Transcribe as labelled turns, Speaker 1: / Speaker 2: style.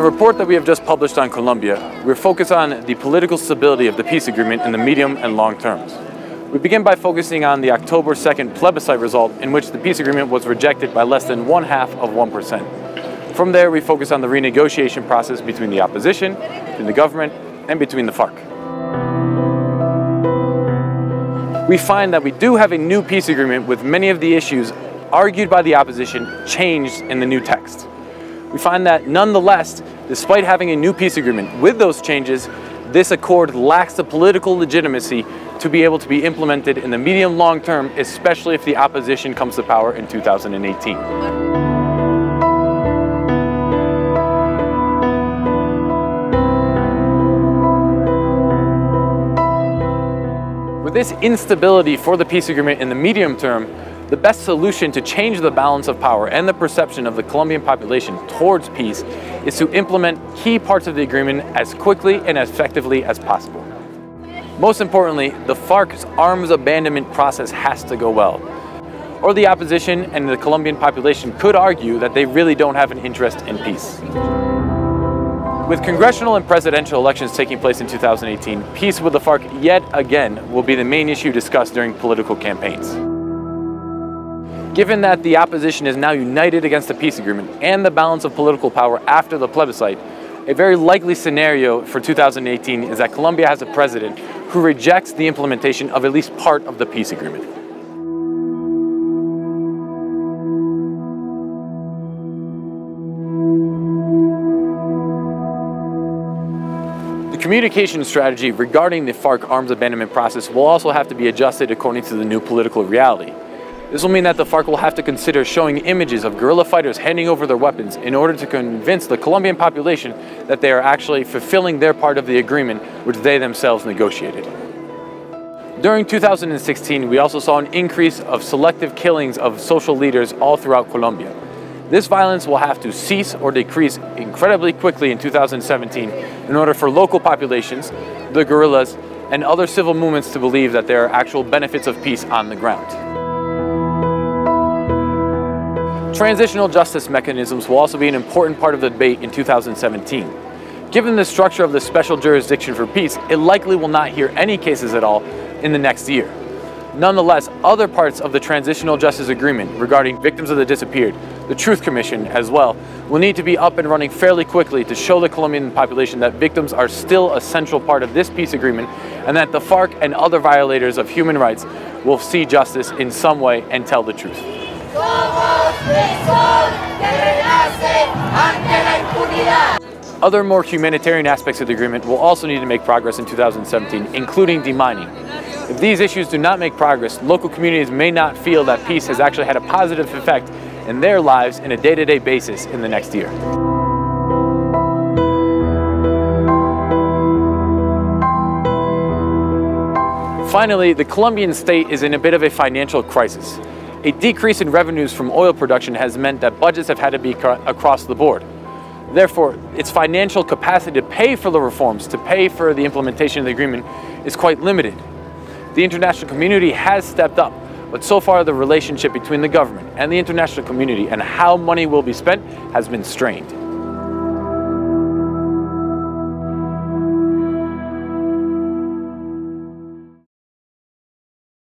Speaker 1: In the report that we have just published on Colombia, we're focused on the political stability of the peace agreement in the medium and long terms. We begin by focusing on the October 2nd plebiscite result in which the peace agreement was rejected by less than one half of 1%. From there, we focus on the renegotiation process between the opposition, between the government, and between the FARC. We find that we do have a new peace agreement with many of the issues argued by the opposition changed in the new text. We find that nonetheless, despite having a new peace agreement with those changes, this accord lacks the political legitimacy to be able to be implemented in the medium long term, especially if the opposition comes to power in 2018. With this instability for the peace agreement in the medium term, the best solution to change the balance of power and the perception of the Colombian population towards peace is to implement key parts of the agreement as quickly and effectively as possible. Most importantly, the FARC's arms abandonment process has to go well. Or the opposition and the Colombian population could argue that they really don't have an interest in peace. With congressional and presidential elections taking place in 2018, peace with the FARC yet again will be the main issue discussed during political campaigns. Given that the opposition is now united against the peace agreement and the balance of political power after the plebiscite, a very likely scenario for 2018 is that Colombia has a president who rejects the implementation of at least part of the peace agreement. The communication strategy regarding the FARC arms abandonment process will also have to be adjusted according to the new political reality. This will mean that the FARC will have to consider showing images of guerrilla fighters handing over their weapons in order to convince the Colombian population that they are actually fulfilling their part of the agreement which they themselves negotiated. During 2016, we also saw an increase of selective killings of social leaders all throughout Colombia. This violence will have to cease or decrease incredibly quickly in 2017 in order for local populations, the guerrillas, and other civil movements to believe that there are actual benefits of peace on the ground. Transitional justice mechanisms will also be an important part of the debate in 2017. Given the structure of the special jurisdiction for peace, it likely will not hear any cases at all in the next year. Nonetheless, other parts of the Transitional Justice Agreement regarding victims of the disappeared, the Truth Commission as well, will need to be up and running fairly quickly to show the Colombian population that victims are still a central part of this peace agreement and that the FARC and other violators of human rights will see justice in some way and tell the truth. Other more humanitarian aspects of the agreement will also need to make progress in 2017, including demining. If these issues do not make progress, local communities may not feel that peace has actually had a positive effect in their lives in a day-to-day -day basis in the next year. Finally, the Colombian state is in a bit of a financial crisis. A decrease in revenues from oil production has meant that budgets have had to be cut across the board. Therefore, its financial capacity to pay for the reforms, to pay for the implementation of the agreement, is quite limited. The international community has stepped up, but so far the relationship between the government and the international community and how money will be spent has been strained.